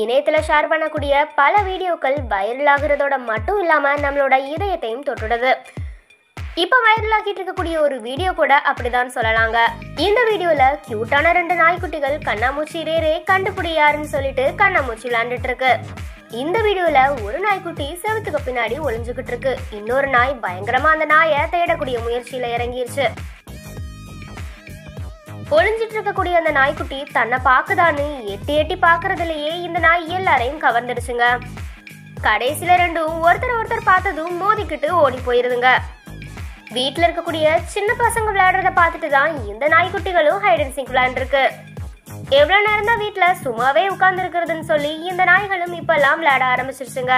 இணையத்தில் ஷேர் பண்ணக்கூடிய பல வீடியோக்கள் வைரல் ஆகுறதோட மட்டும் இல்லாமல் நம்மளோட இதயத்தையும் தொட்டுடுது. இப்போ வைரல் ஆகிட்டு இருக்கக்கூடிய ஒரு வீடியோ கூட அப்படிதான் சொல்லலாங்க. இந்த வீடியோல கியூட்டான ரெண்டு நாய்க்குட்டிகள் கண்ணாமூச்சி ரேரே கண்டுபிடி யாருன்னு சொல்லிட்டு கண்ணாமூச்சி விளையாண்டுட்டு இருக்கு இந்த வீடியோல ஒரு நாய்க்குட்டி செவத்துக்கு பின்னாடி ஒளிஞ்சுக்கிட்டு இருக்கு. இன்னொரு நாய் பயங்கரமா அந்த நாயை தேடக்கூடிய முயற்சியில இறங்கிருச்சு. ஒளிஞ்சிட்டு இருக்கக்கூடிய அந்த நாய்க்குட்டி தன்னை பார்க்குதான்னு எட்டி எட்டி பார்க்கறதுலயே இந்த நாய் எல்லாரையும் கவர்ந்துடுச்சுங்க கடைசியில ரெண்டும் ஒருத்தர் ஒருத்தர் பார்த்ததும் மோதிக்கிட்டு ஓடி போயிருதுங்க. வீட்டில் இருக்கக்கூடிய சின்ன பசங்க விளையாடுறத பார்த்துட்டு தான் இந்த நாய்க்குட்டிகளும் ஹைட் அண்ட் சிங்க் விளையாண்டுருக்கு. எவ்வளோ நேரம் தான் வீட்டில் சும்மாவே உட்கார்ந்து இருக்கிறதுன்னு சொல்லி இந்த நாய்களும் இப்பெல்லாம் விளையாட ஆரம்பிச்சிருச்சுங்க.